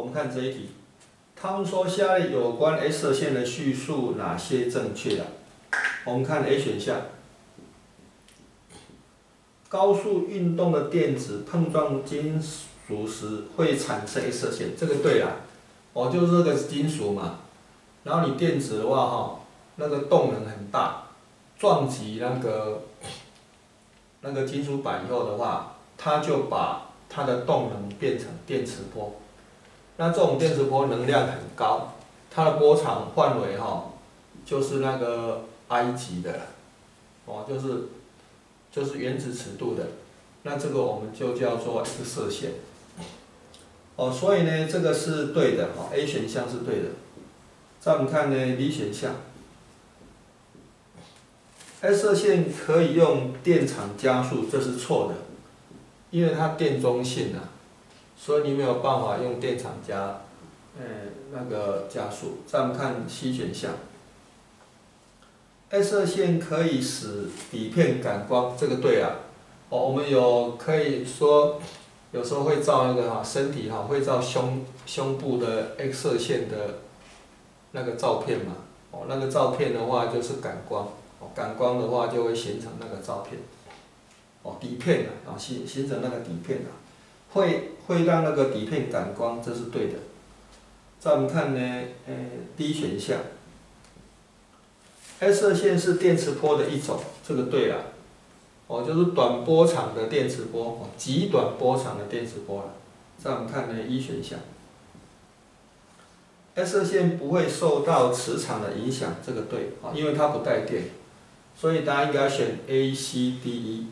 我们看这一题，他们说下列有关 X 射线的叙述哪些正确啊？我们看 A 选项，高速运动的电子碰撞金属时会产生 X 射线，这个对啦，哦，就是这个金属嘛，然后你电子的话哈，那个动能很大，撞击那个那个金属板以后的话，它就把它的动能变成电磁波。那这种电磁波能量很高，它的波长范围哈，就是那个埃级的，哦，就是就是原子尺度的，那这个我们就叫做 X 射线。哦，所以呢，这个是对的，哦，A 选项是对的。再我们看呢，B 选项，X 射线可以用电场加速，这是错的，因为它电中性啊。所以你没有办法用电场加，呃，那个加速。再我们看 C 选项，X 射线可以使底片感光，这个对啊。哦，我们有可以说，有时候会照那个哈身体哈，会照胸胸部的 X 射线的那个照片嘛。哦，那个照片的话就是感光，哦，感光的话就会形成那个照片。哦，底片啊啊，形形成那个底片啊。会会让那个底片感光，这是对的。再我们看呢，呃，D 选项，X 射线是电磁波的一种，这个对了。哦，就是短波长的电磁波，哦，极短波长的电磁波了。再我们看呢，E 选项，X 射线不会受到磁场的影响，这个对，啊，因为它不带电，所以大家应该选 A、C、D、E。